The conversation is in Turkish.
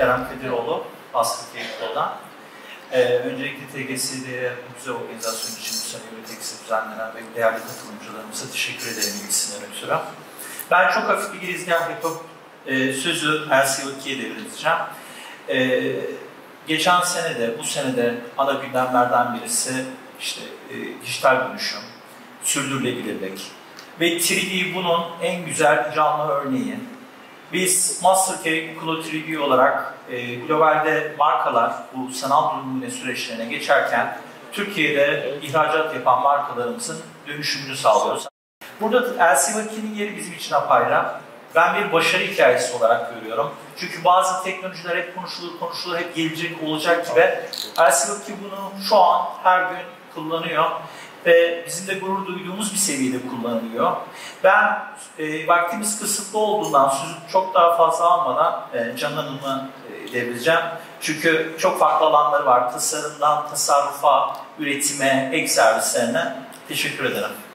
Kerem Kadiroğlu, Aslı Keyiflo'dan. Ee, öncelikle TGS'de bu güzel organizasyon için bu sene Eurotek'si düzenlenen ve değerli katılımcılarımıza teşekkür ederim ilgisinden ötürü. Ben çok hafif bir girizgah yapıp e, sözü Ersi şey Yılki'ye devredeceğim. E, geçen sene de, bu sene de ana gündemlerden birisi işte e, dijital dönüşüm, sürdürülebilirlik ve 3D bunun en güzel canlı örneği. Biz Mastercard Cloud 3D olarak e, globalde markalar bu sanal numune süreçlerine geçerken Türkiye'de ihracat yapan markalarımızın dönüşümünü sağlıyoruz. Burada LCVAK'nin yeri bizim için apayrı. Ben bir başarı hikayesi olarak görüyorum. Çünkü bazı teknolojiler hep konuşulur konuşulur, hep gelecek olacak gibi. LCVAK bunu şu an her gün kullanıyor ve bizim de gurur duyduğumuz bir seviyede kullanılıyor. Ben e, vaktimiz kısıtlı olduğundan sözü çok daha fazla almadan e, Can Hanım'ı e, devireceğim. Çünkü çok farklı alanları var. Tasarımdan tasarrufa, üretime, ek servislerine. Teşekkür ederim.